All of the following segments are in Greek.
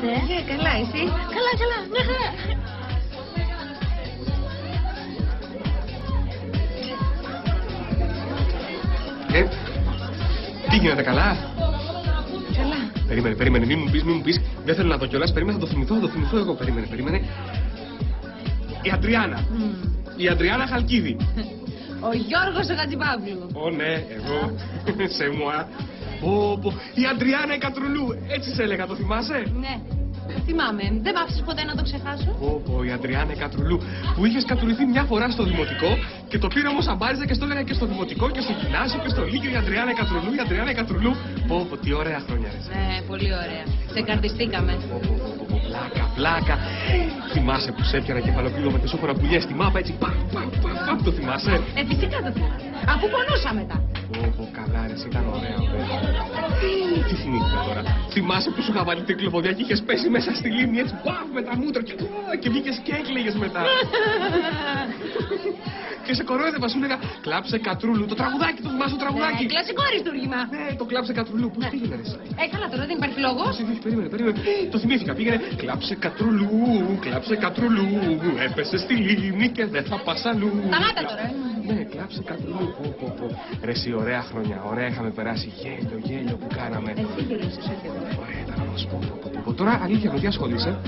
είσαι, ε; Ναι, καλά, εσύ. Καλά, καλά, μια χαρά. Ε, τι γίνεται καλά; Καλά. Περίμενε, περίμενε, μην μου πεις, μην μου πεις. Δεν θέλω να δω κιόλας, περίμενε, θα το θυμηθώ, θα το θυμηθώ εγώ. Περίμενε, περίμενε. Η Αντριάννα. Η Αντριάννα Χαλκίδη. Ο Γιώργος ο Χατζηπαύλου. Ω ναι, εγώ. Σε μουά. Πω, πω. Η Αντριάννα η Κατρουλού. Έτσι σε έλεγα, το θυμάσαι; Ναι. Θυμάμαι. Δεν μ' άφησες ποτέ να το ξεχάσω; Πω, πω, η Αντριάννα η Κατρουλού. Που είχες κατρουληθεί μια φορά στο δημοτικό και το πήρε όμως αμπάριζα και στο έλεγα και στο δημοτικό και στο γυμνάσιο και στο λύκειο η Αντριάννα η Κατρουλού, η Αντριάννα η Κατρουλού. Πω, πω, τι ωραία χρόνια ρε. Ναι, πολύ ωραία. Σε καρτιστήκαμε. Πω, πω, πω, πω, πω, Πλάκα, πλάκα. Θυμάσαι που σε έπιανα κεφαλοπίδο με τι όφορα πουλιές στη μάπα έτσι. Πα, πα, πα, πα, το θυμάσαι; Ε, φυσικά το θυμάμαι. Αφού πονούσα μετά. Πω, πω, καλά ρε, εσύ ήταν ωραία. Βέβαια. Τι θυμήθηκα τώρα. Θυμάσαι που σου είχα βάλει την κλοποδιά και είχες πέσει μέσα στη λίμνη έτσι. Παφ με τα μούτρα και, α, και βγήκες και έκλαιγες μετά. και σε κορόιδευα, σου έλεγα κλάψε κατρούλου. Το τραγουδάκι, το θυμάσαι το τραγουδάκι. Ναι, κλασικό αριστούργημα. Ναι, το κλάψε κατρούλου. Πώς πήγαινε ρε. εσύ; Ε, καλά τώρα δεν υπάρχει λόγος. Όχι, όχι, περίμενε, περίμενε. Το θυμήθηκα. Πήγαινε. Κλάψε κατρουλού, κλάψε κατρουλού. Έπεσε στη λίμνη και δεν θα πας αλλού. Σταμάτα τώρα. Ναι, κλάψε κατρουλού. Πω, πω, πω. Ρε, εσύ, ωραία χρόνια. Ωραία είχαμε περάσει. Γέλιο, γέλιο που κάναμε. Εσύ γυρίζεις, όχι εγώ. Ωραία ήταν όμως. Πω, πω, πω, πω, πω. Τώρα αλήθεια με τι ασχολείσαι;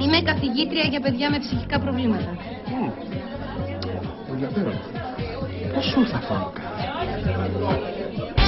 Είμαι καθηγήτρια για παιδιά με ψυχικά προβλήματα. Μμμ. Ενδιαφέρον. Πώς σου ήρθε αυτό να το κάνεις.